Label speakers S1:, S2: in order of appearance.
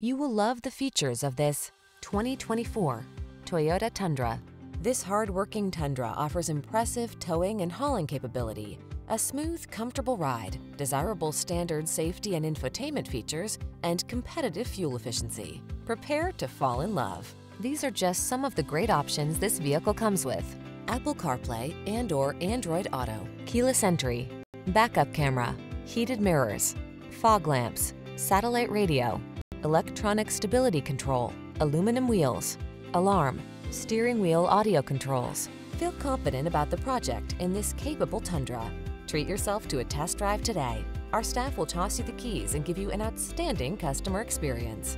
S1: You will love the features of this 2024 Toyota Tundra. This hard-working Tundra offers impressive towing and hauling capability, a smooth, comfortable ride, desirable standard safety and infotainment features, and competitive fuel efficiency. Prepare to fall in love. These are just some of the great options this vehicle comes with. Apple CarPlay and or Android Auto, keyless entry, backup camera, heated mirrors, fog lamps, satellite radio, electronic stability control, aluminum wheels, alarm, steering wheel audio controls. Feel confident about the project in this capable Tundra. Treat yourself to a test drive today. Our staff will toss you the keys and give you an outstanding customer experience.